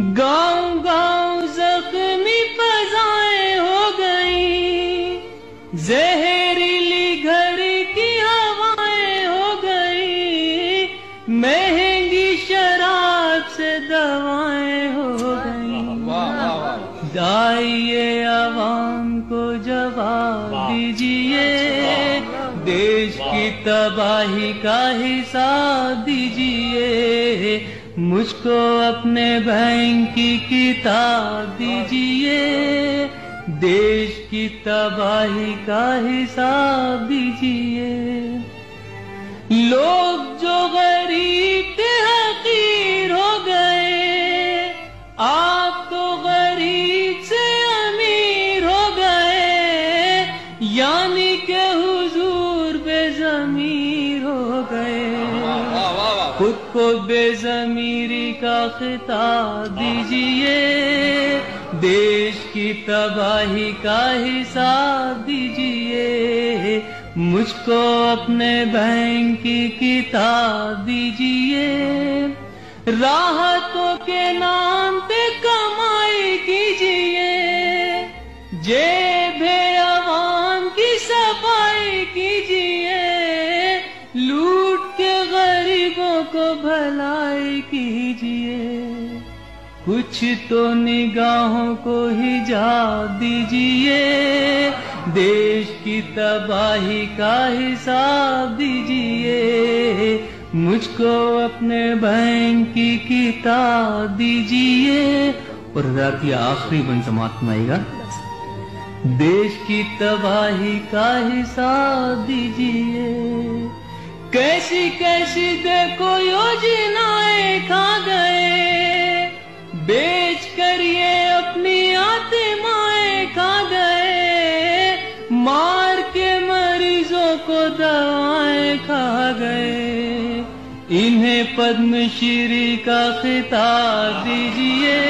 गाँव गाँव जख्मी फजाएँ हो गई जहरीली घर की हवाएँ हो गई महँगी शराब से दवाएँ हो गई। दाइए आवाम को जवाब दीजिए देश की तबाही का हिसाब दीजिए। मुझको अपने बैंक की किताब दीजिए। देश की तबाही का हिसाब दीजिए। लोग जो गरीब थे हकीर हो गए, आप तो गरीब से अमीर हो गए। यानी के हुजूर गए खुद को बेजमीरी का खिताब दीजिए। देश की तबाही का हिसाब दीजिए। मुझको अपने बैंक की किताब दीजिए। राहतों के नाम पे कमाई कीजिए। जेब भलाई कीजिए। कुछ तो निगाहों को हिजाब दीजिए। देश की तबाही का हिसाब दीजिए। मुझको अपने बहन की किताब दीजिए। और रात की आखिरी बन समाप्त में आएगा। देश की तबाही का हिसाब दीजिए। कैसी कैसी देखो योजनाएँ खा गए। बेच कर ये अपनी आत्माएँ खा गए। मार के मरीजों को दवाएँ खा गए। इन्हें पद्मश्री का खिताब दीजिए।